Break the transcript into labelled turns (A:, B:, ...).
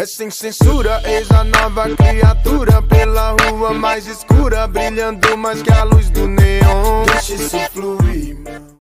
A: É sem censura, eis a nova criatura. Pela rua mais escura, brilhando mais que a luz do neon. Deixa isso fluir.